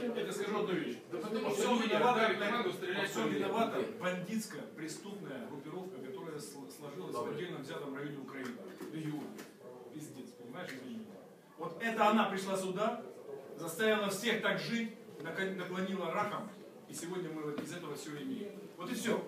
Я тебе скажу одну вещь. Да потому что все виновата, отдали команду стрелять виновата бандитская преступная группировка, которая сложилась в отдельно взятом районе Украины. Регионе. Пиздец, понимаешь. Вот это она пришла сюда, заставила всех так жить, наклонила раком, и сегодня мы вот из этого все имеем. Вот и все.